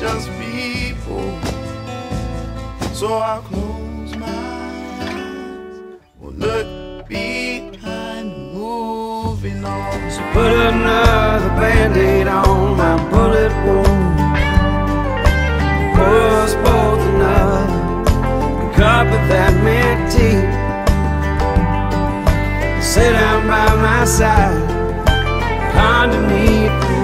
just people. So I'll close my eyes, will look behind, moving on. So put another band-aid on my bullet wound. Was both another, Cup of that mint tea. Sit down by my side, underneath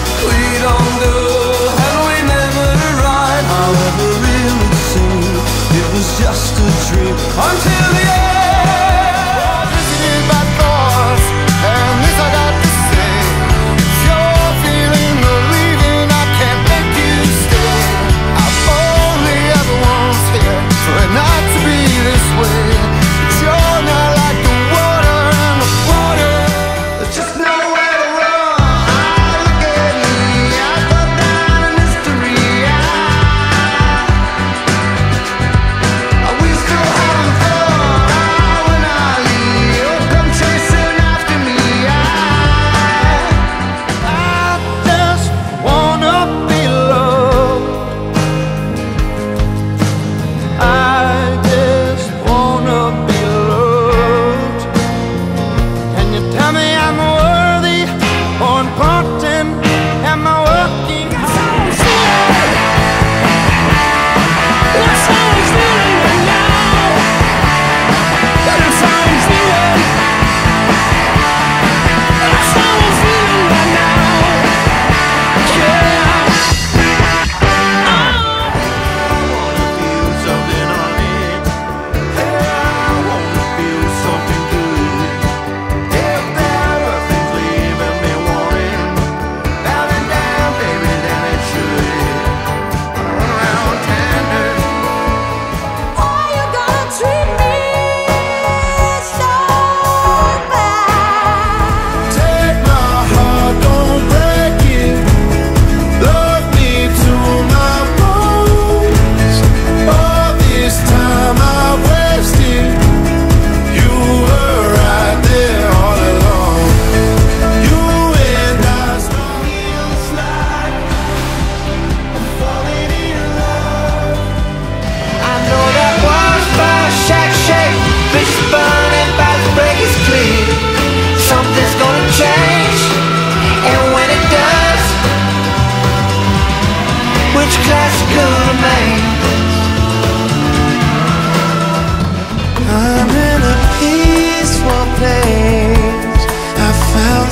just a dream until the end.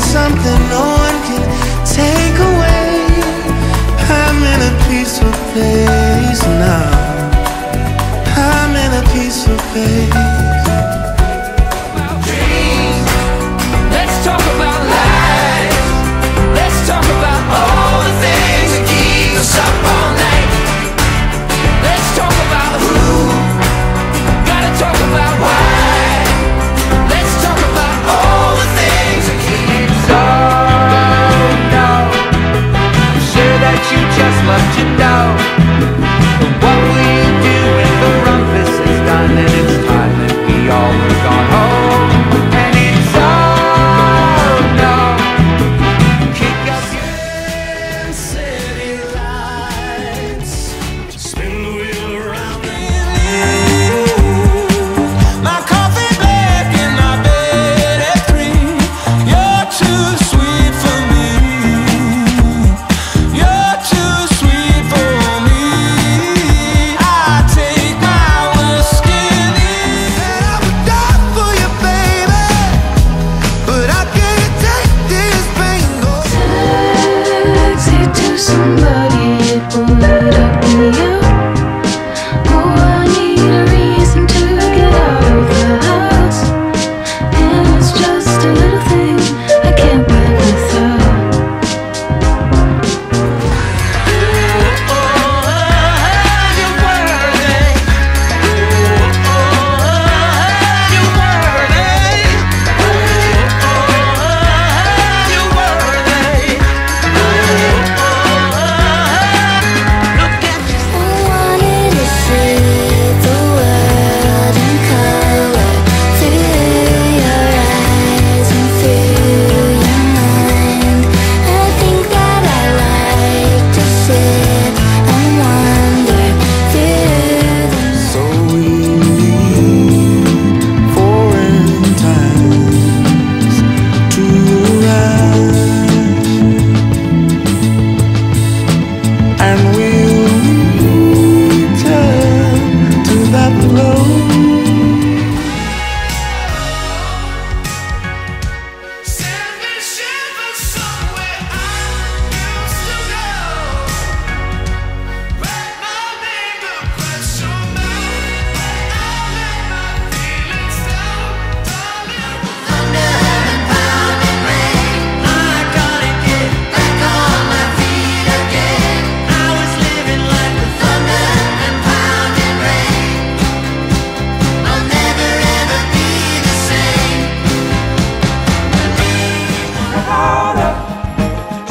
something no one can take away. I'm in a peaceful place now. you.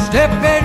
Step in.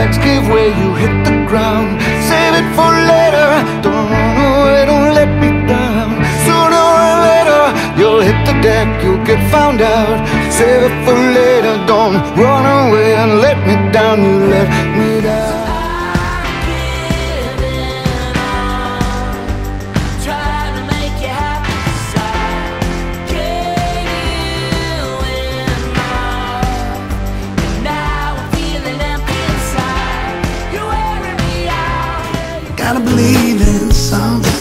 legs give way, you hit the ground. Save it for later, don't run away, don't let me down. Sooner or later, you'll hit the deck, you'll get found out. Save it for later, don't run away and let me down. You let gotta believe in something.